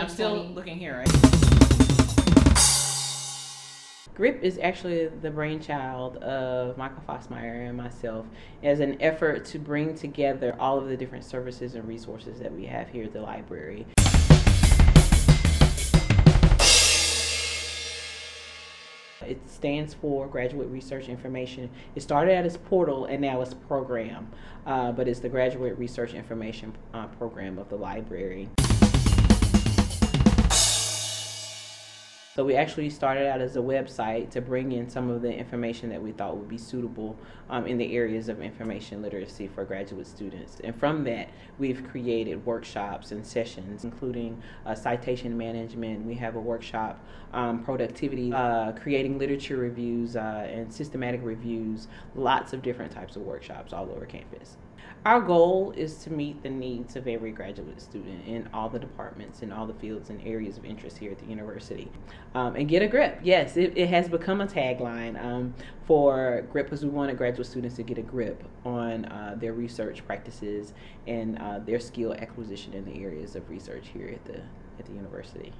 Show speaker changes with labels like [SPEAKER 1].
[SPEAKER 1] I'm still
[SPEAKER 2] 2020.
[SPEAKER 1] looking here, right?
[SPEAKER 3] GRIP is actually the brainchild of Michael Fosmire and myself as an effort to bring together all of the different services and resources that we have here at the library. It stands for Graduate Research Information. It started out as Portal and now it's Program, uh, but it's the Graduate Research Information uh, Program of the library. So we actually started out as a website to bring in some of the information that we thought would be suitable um, in the areas of information literacy for graduate students. And from that, we've created workshops and sessions, including uh, citation management. We have a workshop, um, productivity, uh, creating literature reviews uh, and systematic reviews, lots of different types of workshops all over campus. Our goal is to meet the needs of every graduate student in all the departments, in all the fields and areas of interest here at the university. Um, and get a grip. Yes, it, it has become a tagline um, for GRIP because we wanted graduate students to get a grip on uh, their research practices and uh, their skill acquisition in the areas of research here at the, at the university.